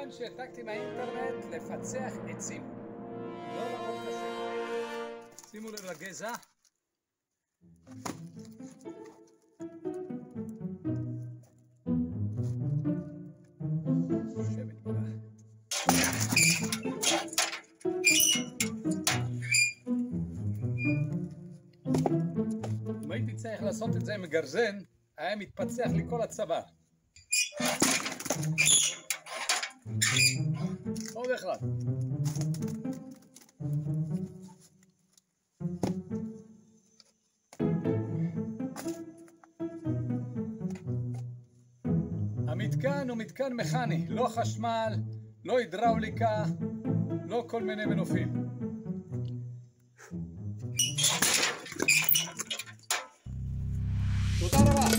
מתקן שהעתקתי מהאינטרנט לפצח עצים. לא לעבוד קשה. שימו לב לגזע. אם הייתי צריך לעשות את זה עם גרזן, היה מתפצח לי כל הצוואר. עוד אחד. המתקן הוא מתקן מכני, לא חשמל, לא הידראוליקה, לא כל מיני מנופים. תודה רבה.